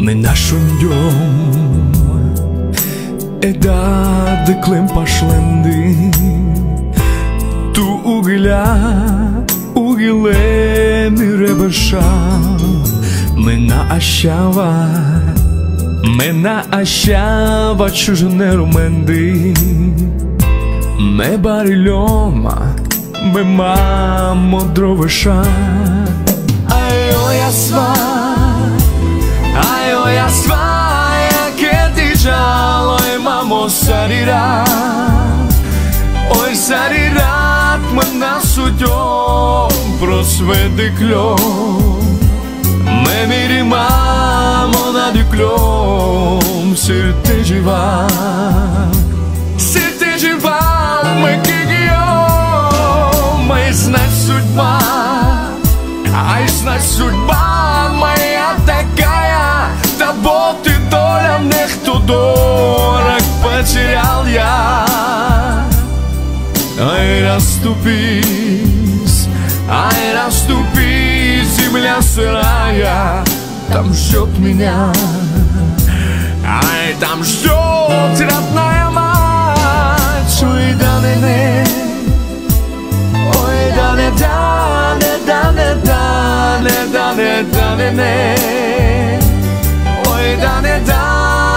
не нашим днем Эда дыклым пашленды Ту угля угілеми ребеша. Мина ащава Мина ащава чужне руменди Ме барильома Ме мамо дровиша. Айо я свай moja svaja, kiedy žaloj mamo sarira Oj sarirat mna sudjom prosvedi klom Me miri mamo nad yüklom sirte civan расступись Ай, расступись Земля сырая Там ждет меня Ай, там ждет родная мать Ой, да, не, не Ой, да, не, да, не, да, не, да, не, да, не, да, не, не Ой, да, не, да,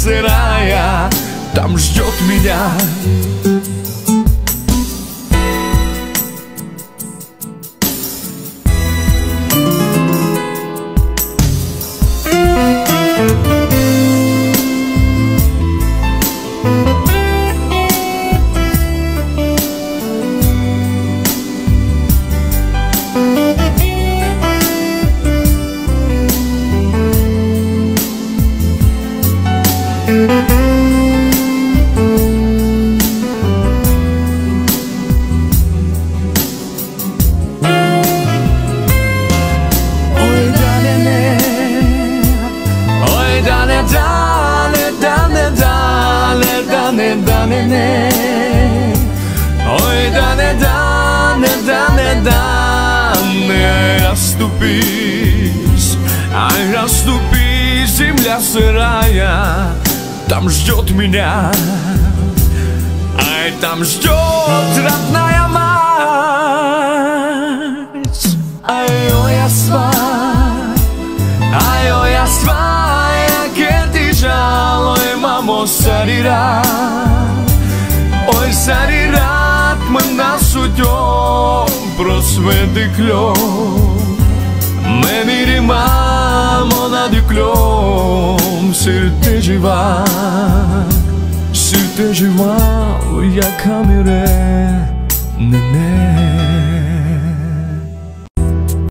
сырая, там ждет меня Ой, да не да не не Ой, да не да не да не да не Расступись, ай, расступись, земля сырая. Там ждет меня. Ай, там ждет родная Мамо, сарира Ой, сарират Më nasu tjo Prosvedi klo Me miri mamo Na dy klom Sir te gjiva Sir te